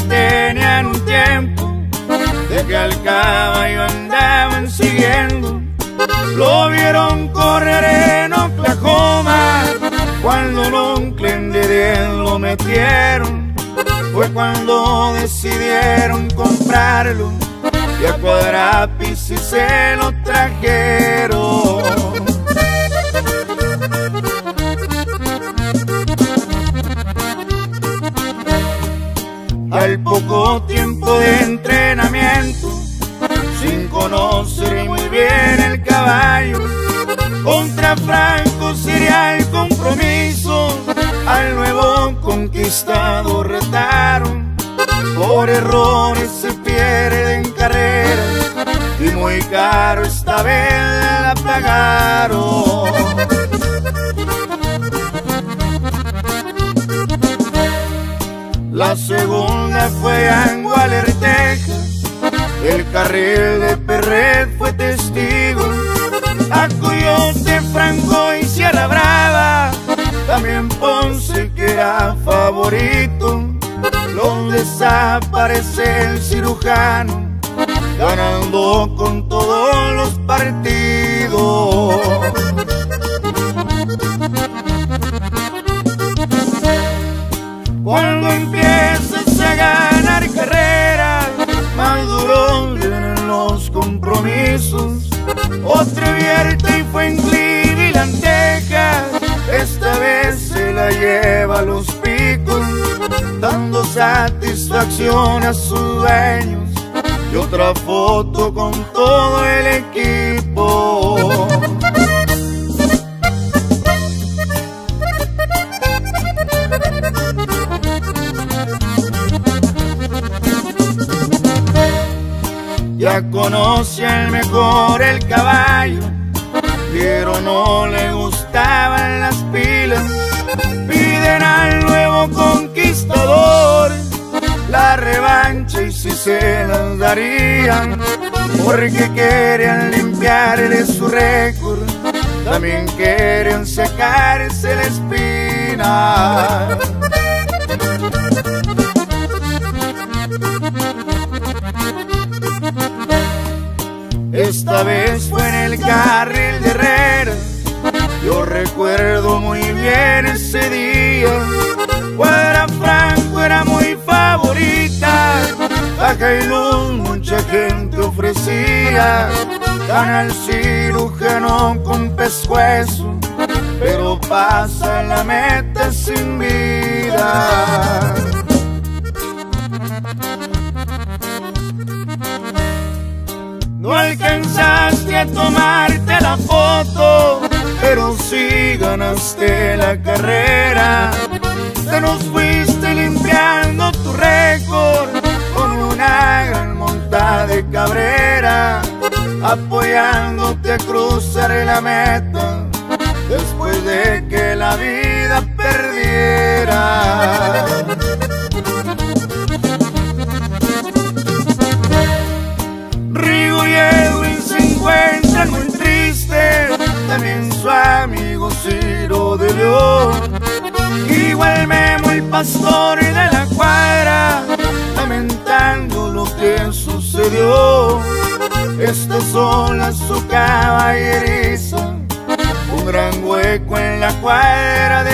tenían un tiempo de que al caballo andaban siguiendo. Lo vieron correr en Oklahoma cuando Clenderín lo metieron. Fue cuando decidieron comprarlo y a Cuadrapis se lo trajeron. Tiempo de entrenamiento, sin conocer muy bien el caballo, contra Franco sería el compromiso. Al nuevo conquistado retaron, por errores se pierden carreras y muy caro esta vez la pagaron. Carril de Perret fue testigo. A Coyote, Franco y Sierra Brava. También Ponce, que era favorito. Lo desaparece el cirujano. Ganando con todos los partidos. Los picos, dando satisfacción a sus dueños. Y otra foto con todo el equipo. Ya conoce al mejor el caballo, pero no le gustaban las pilas. Se las darían, porque querían limpiarle su récord, también querían sacarse la espina. Esta vez fue en el carril de Herrera. Yo recuerdo muy bien ese día. El cirujano con pescuezo. Pero pasa la meta sin vida. No alcanzaste a tomarte la foto, pero sí ganaste la carrera. Te nos fuiste limpiando tu récord apoyándote a cruzar la meta después de que la vida perdiera. Rigo y Edwin se encuentran muy tristes, también su amigo Ciro de León. Igual Memo el pastor Esta sola su caballeriza, un gran hueco en la cuadra dejó.